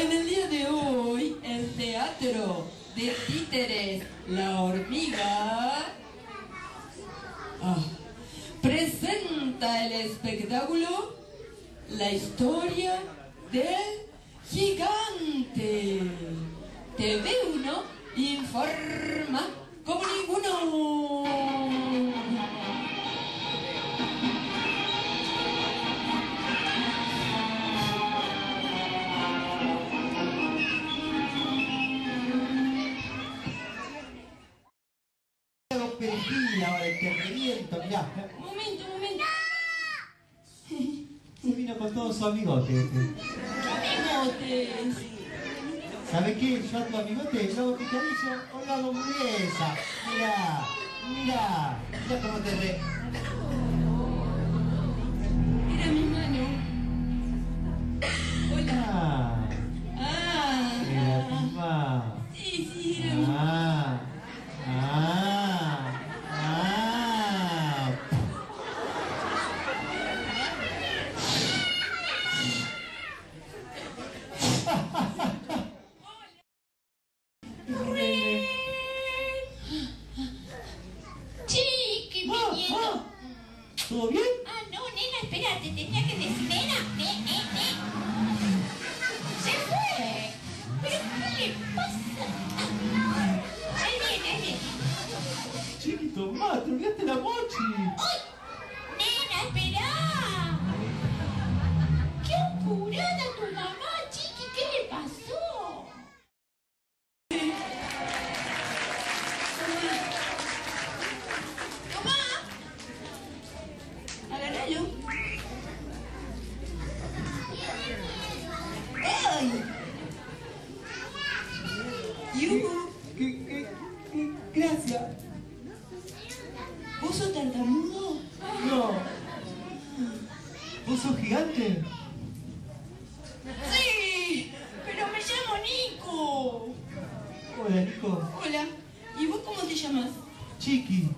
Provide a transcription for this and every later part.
En el día de hoy, el teatro de títeres La Hormiga ah, presenta el espectáculo La historia del gigante. TV1 informa como ninguno. Perejil ahora, te reviento, mirá. Momento, momento. Se vino con todo su amigote. este. Bigotes. ¿Sabe qué? Yo a tu amigote lo hago picadillo o lo hago hamburguesa. Mirá, mirá, mirá cómo te re... Era mi mano. Hola. Ah, era tu Ah. mamá. Sí, sí, era mi ¿Todo bien? Ah, no, nena, espérate, tenía que decir, nena, ne, ne, ne. Se fue. ¿Pero qué le pasa? Ah, Ahí viene, ahí viene. Chiquito, ma, te olvidaste la mochi. Gracias. ¿Vos sos tartamudo? No. ¿Vos sos gigante? ¡Sí! ¡Pero me llamo Nico! Hola, Nico. Hola. ¿Y vos cómo te llamas? Chiqui.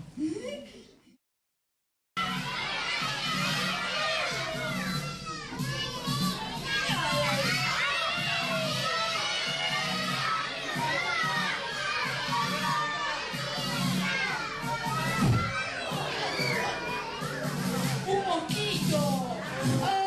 Oh.